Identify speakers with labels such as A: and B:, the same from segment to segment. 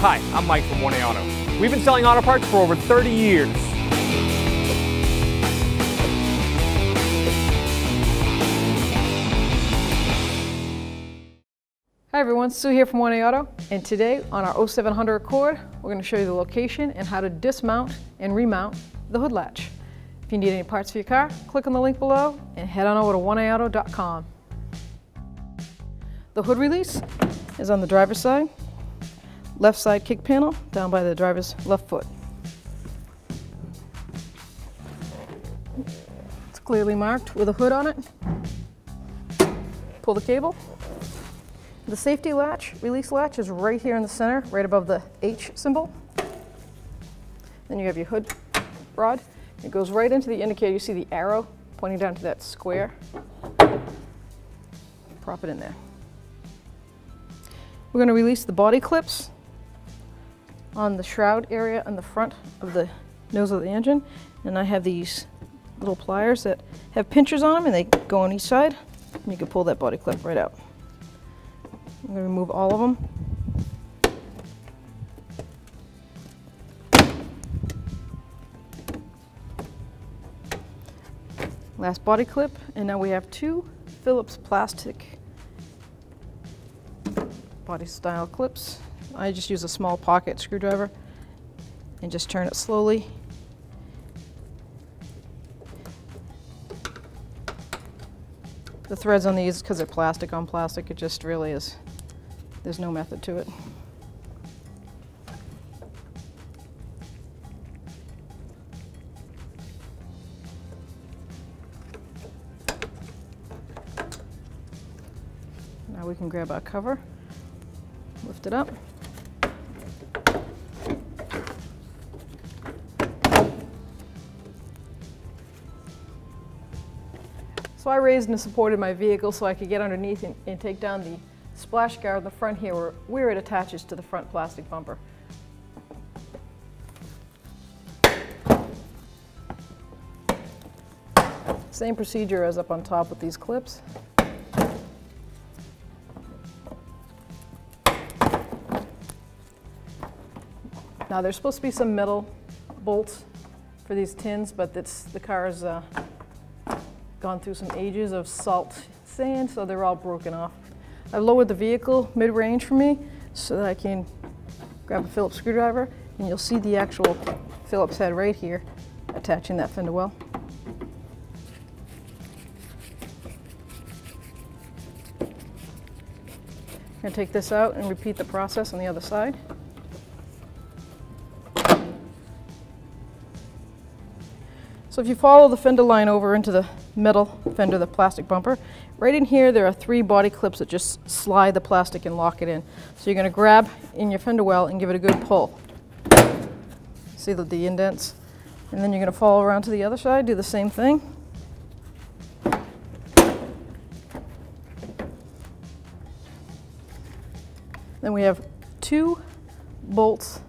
A: Hi, I'm Mike from 1A Auto. We've been selling auto parts for over 30 years.
B: Hi everyone, Sue here from 1A Auto, and today on our 0700 Accord, we're going to show you the location and how to dismount and remount the hood latch. If you need any parts for your car, click on the link below and head on over to 1AAuto.com. The hood release is on the driver's side, left side kick panel down by the driver's left foot. It's clearly marked with a hood on it. Pull the cable. The safety latch, release latch, is right here in the center, right above the H symbol. Then you have your hood rod. It goes right into the indicator. You see the arrow pointing down to that square. Prop it in there. We're going to release the body clips on the shroud area on the front of the nose of the engine. And I have these little pliers that have pinchers on them and they go on each side. And you can pull that body clip right out. I'm going to remove all of them. Last body clip, and now we have two Phillips plastic body style clips. I just use a small pocket screwdriver and just turn it slowly. The threads on these, because they're plastic on plastic, it just really is there's no method to it. Now we can grab our cover, lift it up. So I raised and supported my vehicle so I could get underneath and, and take down the splash guard in the front here where, where it attaches to the front plastic bumper. Same procedure as up on top with these clips. Now there's supposed to be some metal bolts for these tins, but the car is uh, gone through some ages of salt sand, so they're all broken off. I've lowered the vehicle mid-range for me so that I can grab a Phillips screwdriver and you'll see the actual Phillips head right here attaching that fender well. I'm going to take this out and repeat the process on the other side. So if you follow the fender line over into the metal fender, the plastic bumper, right in here there are three body clips that just slide the plastic and lock it in. So you're going to grab in your fender well and give it a good pull. See the, the indents? And then you're going to follow around to the other side, do the same thing. Then we have two bolts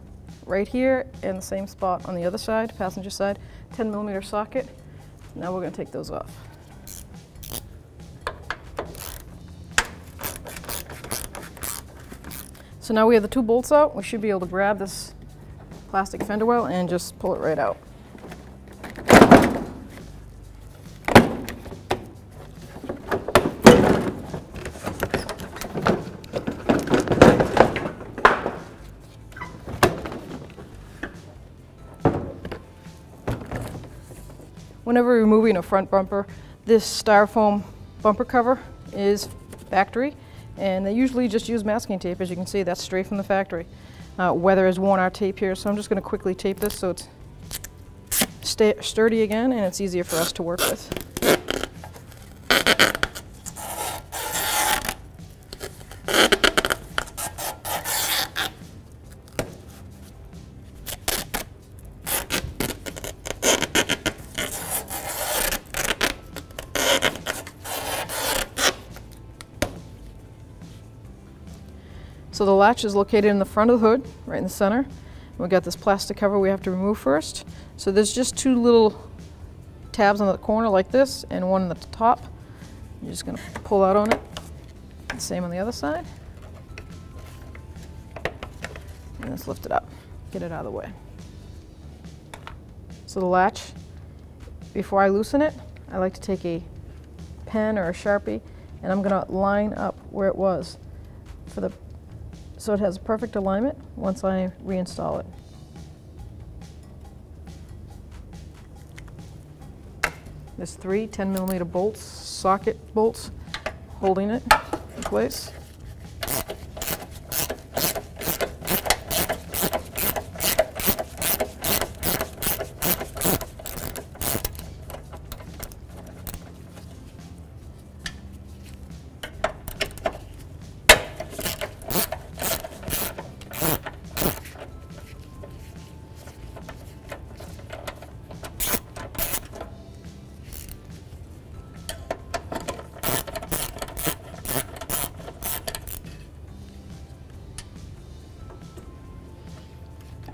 B: right here in the same spot on the other side, passenger side. 10 millimeter socket. Now we're going to take those off. So now we have the two bolts out. We should be able to grab this plastic fender well and just pull it right out. Whenever removing a front bumper, this styrofoam bumper cover is factory, and they usually just use masking tape. As you can see, that's straight from the factory. Uh, weather has worn our tape here, so I'm just going to quickly tape this so it's sturdy again and it's easier for us to work with. Latch is located in the front of the hood, right in the center. We've got this plastic cover we have to remove first. So there's just two little tabs on the corner like this and one at the top. You're just gonna pull out on it. Same on the other side. And let's lift it up, get it out of the way. So the latch, before I loosen it, I like to take a pen or a Sharpie and I'm gonna line up where it was for the, so it has a perfect alignment once I reinstall it. There's three 10 millimeter bolts, socket bolts, holding it in place.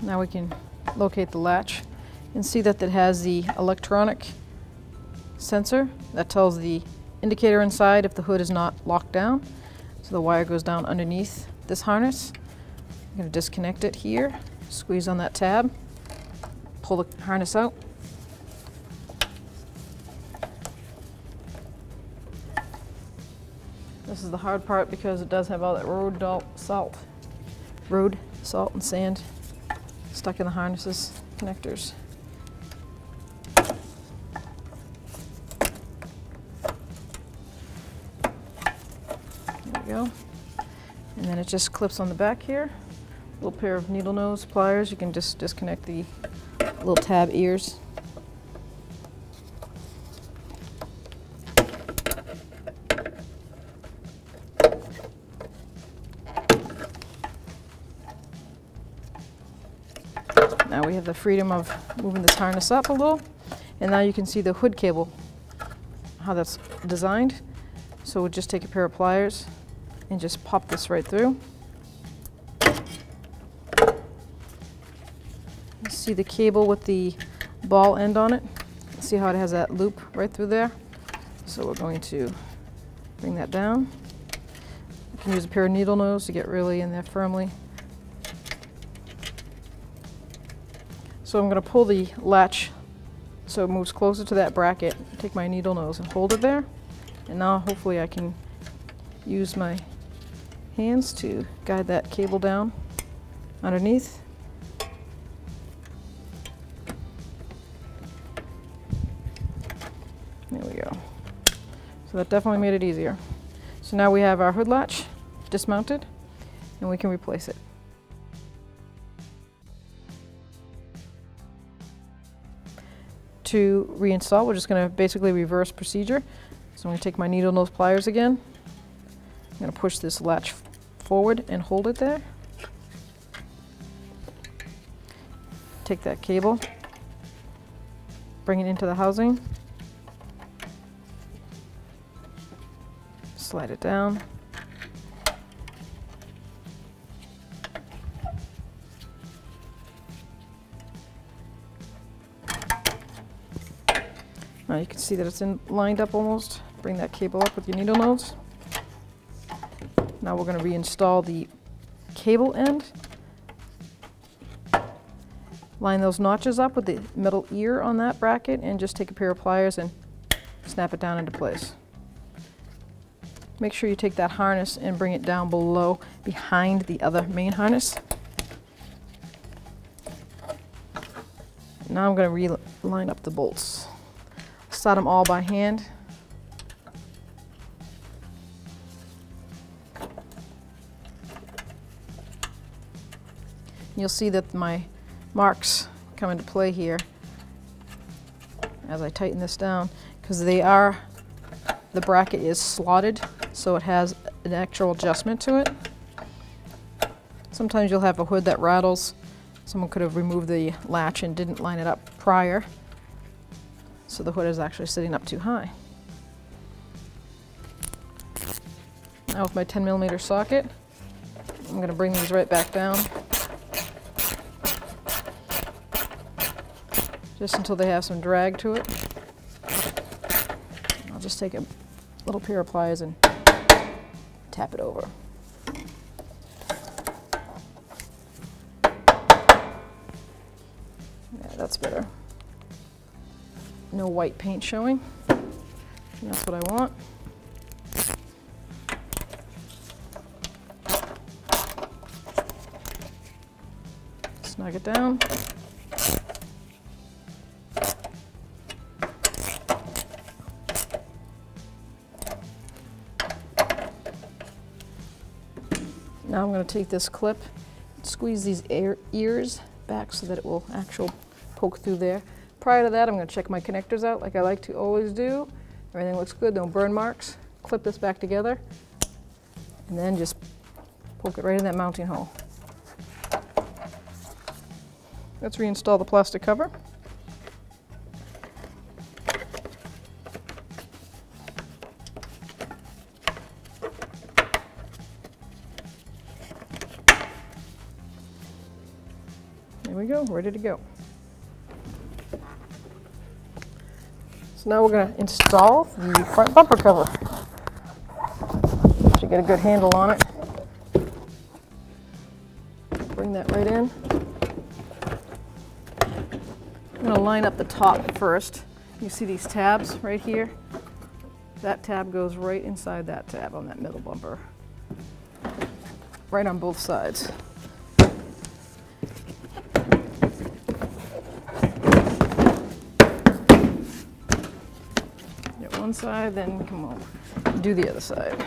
B: Now we can locate the latch and see that it has the electronic sensor that tells the indicator inside if the hood is not locked down. So the wire goes down underneath this harness. I'm going to disconnect it here, squeeze on that tab, pull the harness out. This is the hard part because it does have all that road salt, road salt and sand stuck in the harnesses connectors. There we go. And then it just clips on the back here. Little pair of needle nose pliers. You can just disconnect the little tab ears. The freedom of moving this harness up a little. And now you can see the hood cable, how that's designed. So we'll just take a pair of pliers and just pop this right through. You see the cable with the ball end on it. See how it has that loop right through there? So we're going to bring that down. You can use a pair of needle nose to get really in there firmly. So I'm going to pull the latch so it moves closer to that bracket. Take my needle nose and hold it there. And now hopefully I can use my hands to guide that cable down underneath. There we go. So that definitely made it easier. So now we have our hood latch dismounted and we can replace it. To reinstall, we're just going to basically reverse procedure. So I'm going to take my needle nose pliers again. I'm going to push this latch forward and hold it there. Take that cable, bring it into the housing, slide it down. You can see that it's in, lined up almost. Bring that cable up with your needle nose. Now we're going to reinstall the cable end. Line those notches up with the metal ear on that bracket and just take a pair of pliers and snap it down into place. Make sure you take that harness and bring it down below behind the other main harness. Now I'm going to reline up the bolts. Slide them all by hand. You'll see that my marks come into play here as I tighten this down because they are, the bracket is slotted so it has an actual adjustment to it. Sometimes you'll have a hood that rattles. Someone could have removed the latch and didn't line it up prior. So the hood is actually sitting up too high. Now with my 10 millimeter socket, I'm gonna bring these right back down. Just until they have some drag to it. I'll just take a little pair of pliers and tap it over. Yeah, that's better no white paint showing. And that's what I want. Snug it down. Now I'm going to take this clip, squeeze these ear ears back so that it will actually poke through there. Prior to that, I'm going to check my connectors out like I like to always do. Everything looks good, no burn marks. Clip this back together, and then just poke it right in that mounting hole. Let's reinstall the plastic cover. There we go, ready to go. So now we're going to install the front bumper cover. Should get a good handle on it. Bring that right in. I'm going to line up the top first. You see these tabs right here? That tab goes right inside that tab on that middle bumper. Right on both sides. Get one side, then come on, do the other side.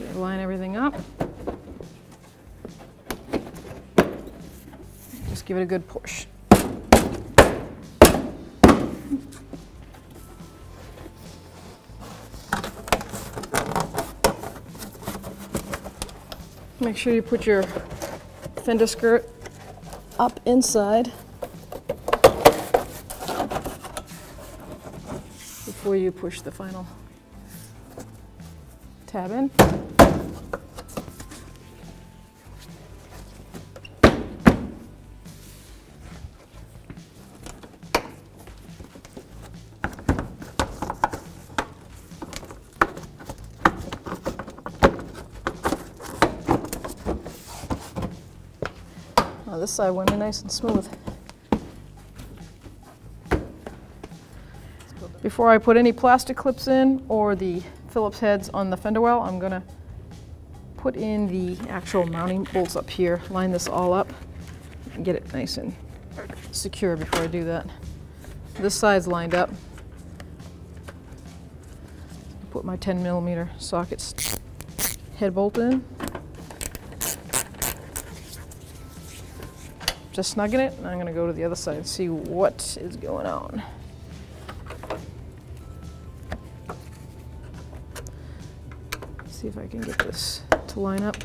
B: Okay, line everything up. Just give it a good push. Make sure you put your fender skirt up inside before you push the final tab in. Oh, this side went in nice and smooth. Before I put any plastic clips in or the Phillips heads on the fender well, I'm gonna put in the actual mounting bolts up here, line this all up, and get it nice and secure before I do that. This side's lined up. Put my 10 millimeter sockets head bolt in. Just snugging it, and I'm gonna go to the other side and see what is going on. See if I can get this to line up.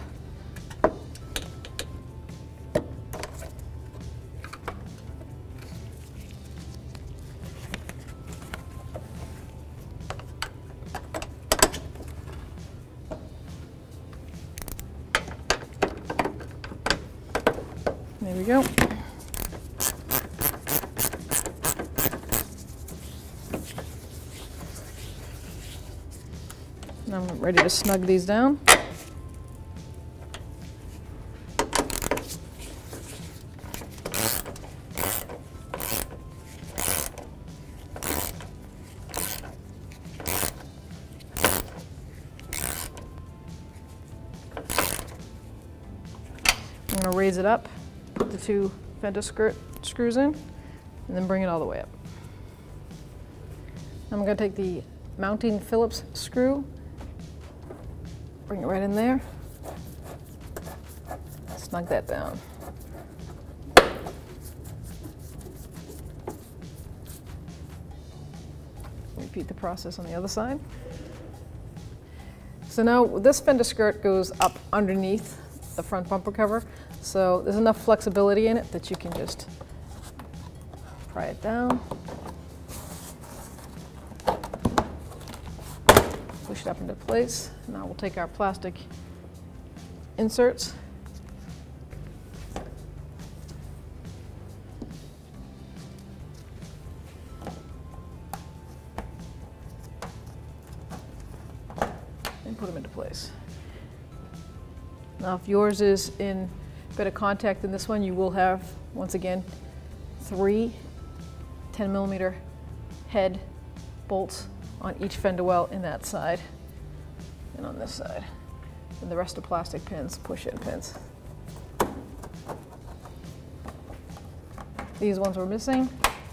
B: I'm ready to snug these down. I'm going to raise it up, put the two fender skirt screws in, and then bring it all the way up. I'm going to take the mounting Phillips screw, bring it right in there, snug that down. Repeat the process on the other side. So now this fender skirt goes up underneath the front bumper cover, so there's enough flexibility in it that you can just pry it down, push it up into place. Now we'll take our plastic inserts. And put them into place. Now if yours is in better contact than this one. You will have, once again, three 10 millimeter head bolts on each fender well in that side and on this side. And the rest are plastic pins, push-in pins. These ones were missing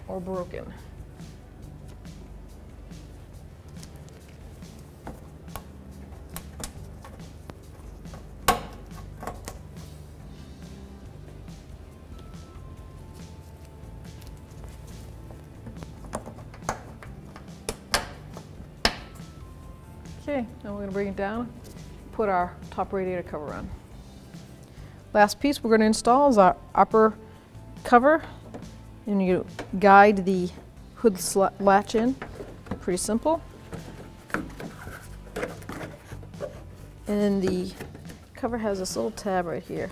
B: or broken. Down, put our top radiator cover on. Last piece we're going to install is our upper cover. And you guide the hood latch in, pretty simple. And the cover has this little tab right here.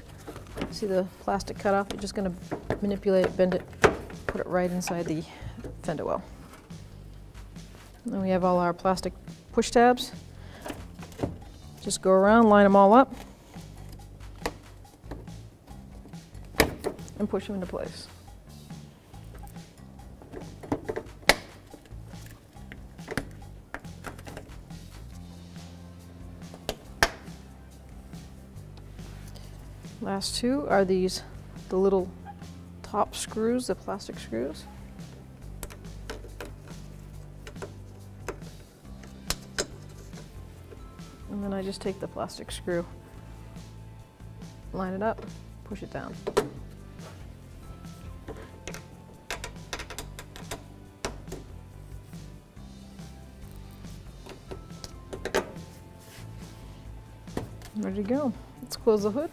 B: See the plastic cutoff? You're just going to manipulate it, bend it, put it right inside the fender well. Then we have all our plastic push tabs. Just go around, line them all up, and push them into place. Last two are these, the little top screws, the plastic screws. I just take the plastic screw, line it up, push it down. Ready to go. Let's close the hood.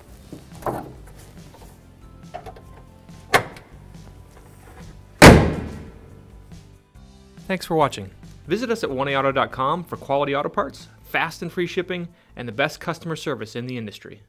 A: Thanks for watching. Visit us at 1AAuto.com for quality auto parts, fast and free shipping, and the best customer service in the industry.